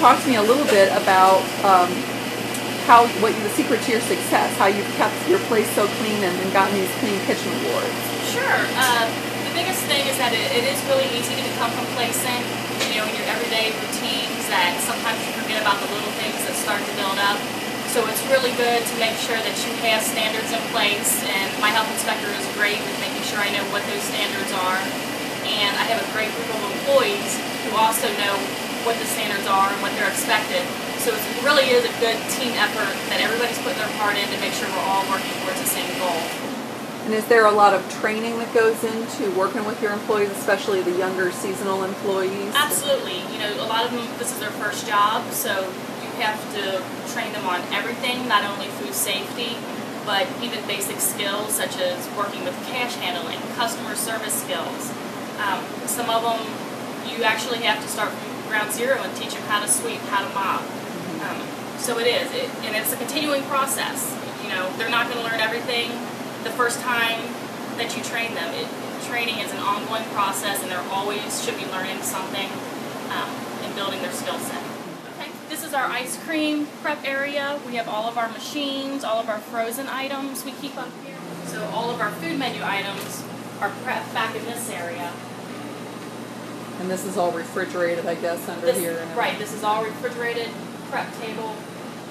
talk to me a little bit about um, how what the secret to your success, how you've kept your place so clean and, and gotten these clean kitchen awards. Sure. Uh, the biggest thing is that it, it is really easy to become complacent, you know, in your everyday routines that sometimes you forget about the little things that start to build up. So it's really good to make sure that you have standards in place, and my health inspector is great with making sure I know what those standards are. And I have a great group of employees who also know what the standards are and what they're expected. So it really is a good team effort that everybody's putting their part in to make sure we're all working towards the same goal. And is there a lot of training that goes into working with your employees, especially the younger seasonal employees? Absolutely. You know, a lot of them, this is their first job, so you have to train them on everything, not only food safety, but even basic skills such as working with cash handling, customer service skills. Um, some of them you actually have to start from ground zero and teach them how to sweep, how to mop. Um, so it is, it, and it's a continuing process. You know, they're not going to learn everything the first time that you train them. It, training is an ongoing process, and they're always should be learning something um, and building their skill set. Okay, this is our ice cream prep area. We have all of our machines, all of our frozen items we keep up here. So all of our food menu items are prepped back in this area. And this is all refrigerated, I guess, under This- here. Right, this is all refrigerated, prep table.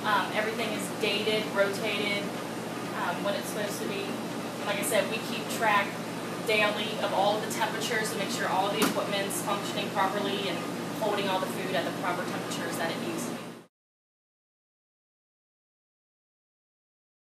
Um, everything is dated, rotated, um, when it's supposed to be. Like I said, we keep track daily of all the temperatures to make sure all the equipment's functioning properly and holding all the food at the proper temperatures that it needs